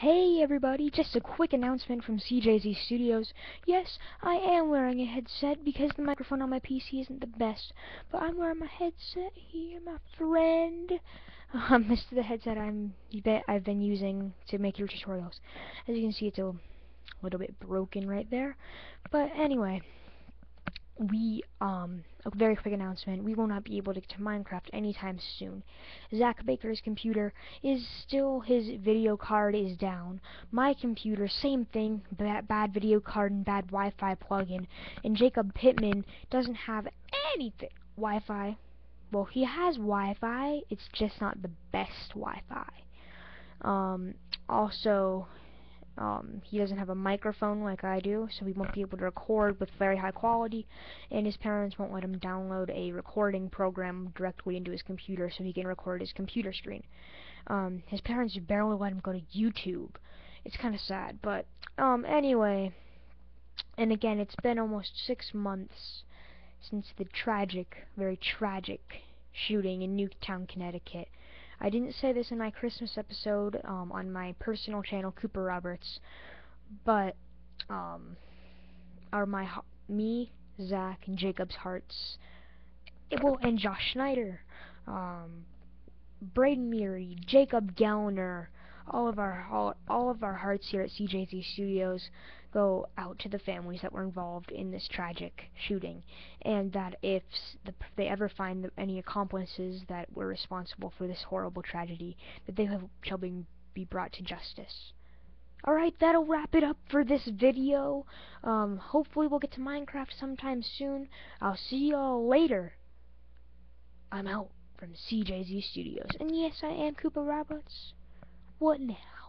Hey everybody, just a quick announcement from CJZ Studios. Yes, I am wearing a headset because the microphone on my PC isn't the best, but I'm wearing my headset here, my friend. Um, this is the headset I'm I've been using to make your tutorials. As you can see, it's a little bit broken right there. But anyway, we, um, a very quick announcement, we will not be able to get to Minecraft anytime soon. Zach Baker's computer is still, his video card is down. My computer, same thing, bad, bad video card and bad Wi-Fi plugin. And Jacob Pittman doesn't have anything. Wi-Fi, well, he has Wi-Fi, it's just not the best Wi-Fi. Um, also, um, he doesn't have a microphone like I do, so he won't be able to record with very high quality, and his parents won't let him download a recording program directly into his computer so he can record his computer screen. Um, his parents barely let him go to YouTube. It's kind of sad, but um, anyway, and again, it's been almost six months since the tragic, very tragic shooting in Newtown, Connecticut. I didn't say this in my Christmas episode um, on my personal channel, Cooper Roberts, but um, are my me, Zach, and Jacob's hearts. It will and Josh Schneider, um, Braden Meary, Jacob Gallner, all of our all, all of our hearts here at CJZ Studios go out to the families that were involved in this tragic shooting, and that if the, they ever find any accomplices that were responsible for this horrible tragedy, that they have, shall be, be brought to justice. Alright, that'll wrap it up for this video. Um, hopefully we'll get to Minecraft sometime soon. I'll see y'all later. I'm out from CJZ Studios. And yes, I am Cooper Roberts. What now?